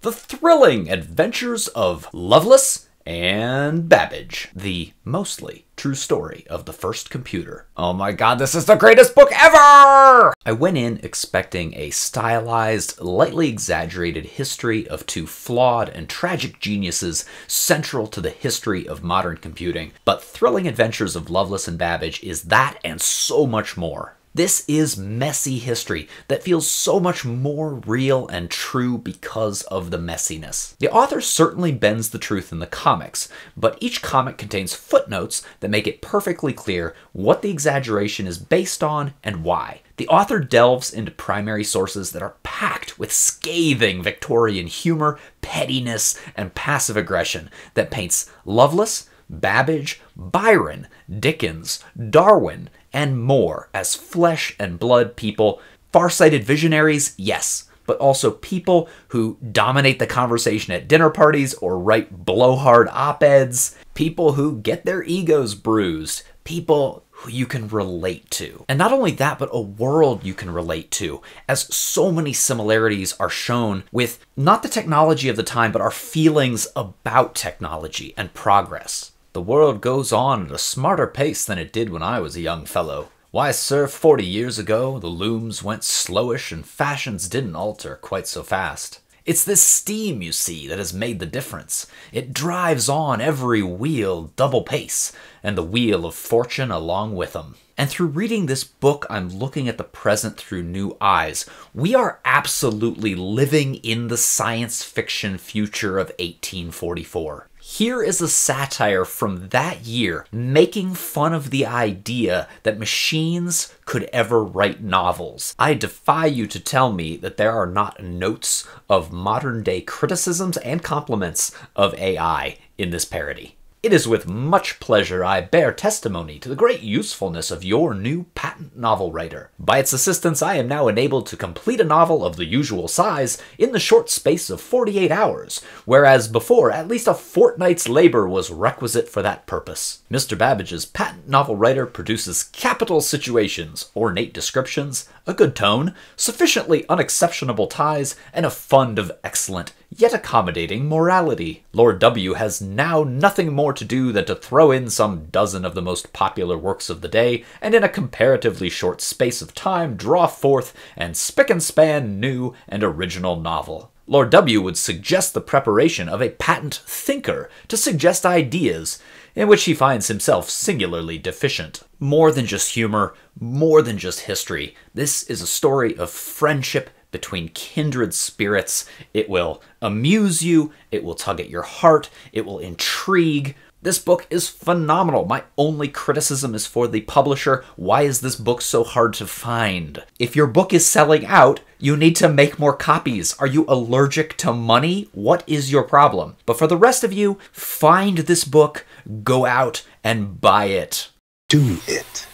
The Thrilling Adventures of Lovelace and Babbage, the mostly true story of the first computer. Oh my god, this is the greatest book ever! I went in expecting a stylized, lightly exaggerated history of two flawed and tragic geniuses central to the history of modern computing, but Thrilling Adventures of Lovelace and Babbage is that and so much more. This is messy history that feels so much more real and true because of the messiness. The author certainly bends the truth in the comics, but each comic contains footnotes that make it perfectly clear what the exaggeration is based on and why. The author delves into primary sources that are packed with scathing Victorian humor, pettiness, and passive aggression that paints Lovelace, Babbage, Byron, Dickens, Darwin, and more as flesh and blood people. Far-sighted visionaries, yes, but also people who dominate the conversation at dinner parties or write blowhard op-eds, people who get their egos bruised, people who you can relate to. And not only that, but a world you can relate to, as so many similarities are shown with not the technology of the time, but our feelings about technology and progress. The world goes on at a smarter pace than it did when I was a young fellow. Why, sir, forty years ago, the looms went slowish and fashions didn't alter quite so fast. It's this steam, you see, that has made the difference. It drives on every wheel double pace, and the wheel of fortune along with with 'em. And through reading this book, I'm looking at the present through new eyes. We are absolutely living in the science fiction future of 1844. Here is a satire from that year making fun of the idea that machines could ever write novels. I defy you to tell me that there are not notes of modern day criticisms and compliments of AI in this parody. It is with much pleasure I bear testimony to the great usefulness of your new patent novel writer. By its assistance, I am now enabled to complete a novel of the usual size in the short space of 48 hours, whereas before at least a fortnight's labor was requisite for that purpose. Mr. Babbage's patent novel writer produces capital situations, ornate descriptions, a good tone, sufficiently unexceptionable ties, and a fund of excellent yet accommodating morality. Lord W has now nothing more to do than to throw in some dozen of the most popular works of the day, and in a comparatively short space of time draw forth and spick and span new and original novel. Lord W would suggest the preparation of a patent thinker to suggest ideas, in which he finds himself singularly deficient. More than just humor, more than just history, this is a story of friendship between kindred spirits. It will amuse you, it will tug at your heart, it will intrigue. This book is phenomenal. My only criticism is for the publisher. Why is this book so hard to find? If your book is selling out, you need to make more copies. Are you allergic to money? What is your problem? But for the rest of you, find this book, go out and buy it. Do it.